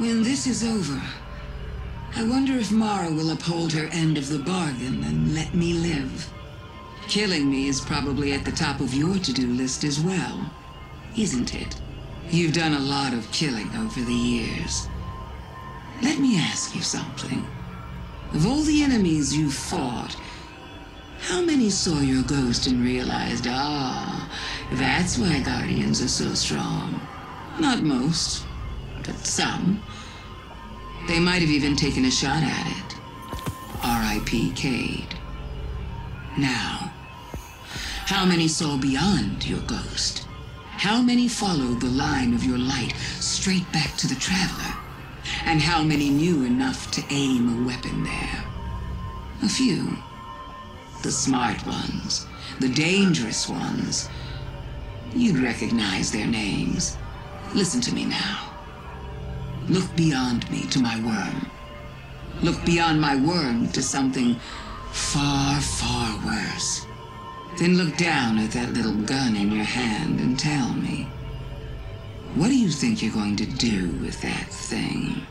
When this is over, I wonder if Mara will uphold her end of the bargain and let me live. Killing me is probably at the top of your to-do list as well, isn't it? You've done a lot of killing over the years. Let me ask you something. Of all the enemies you've fought, how many saw your ghost and realized, ah, that's why Guardians are so strong? Not most, but some. They might have even taken a shot at it. R.I.P. Cayde. Now, how many saw beyond your ghost? How many followed the line of your light straight back to the Traveler? And how many knew enough to aim a weapon there? A few. The smart ones, the dangerous ones. You'd recognize their names. Listen to me now. Look beyond me to my worm. Look beyond my worm to something far, far worse. Then look down at that little gun in your hand and tell me. What do you think you're going to do with that thing?